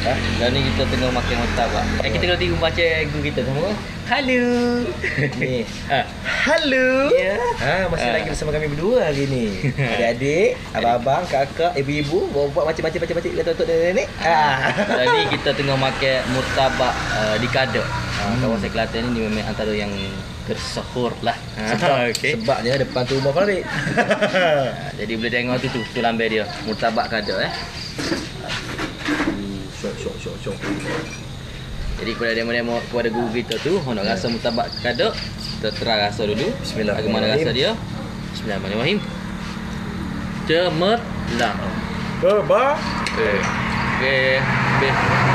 Ha? Dan ni kita tengah makan martabak. Eh kita kalau tengok baca guru kita semua. Halo. Ni. ha. Halo. Ya. Ha, masih Ha. lagi bersama kami berdua hari ni. Adik-adik, abang-abang, kakak, ibu-ibu, bawa macam-macam macam-macam datuk dan nenek. Ha. Dan ni kita tengah makan murtabak uh, di Kadak. Uh, kawasan Kelantan ni memang antara yang tersahur lah. Sebab, Okey. sebabnya depan tu rumah Farid. Ah, Jadi boleh tengok tu tu, tu lambe dia. Murtabak Kadak eh. Syok, syok, syok, syok. Jadi kepada demo-demo kepada guru kita tu, nak rasa murtabak Kadak, kita try rasa dulu. Bismillahirrahmanirrahim. Bagaimana rasa dia? Bismillahirrahmanirrahim. Cemerlang. Berba. Okey. Okey. Okey.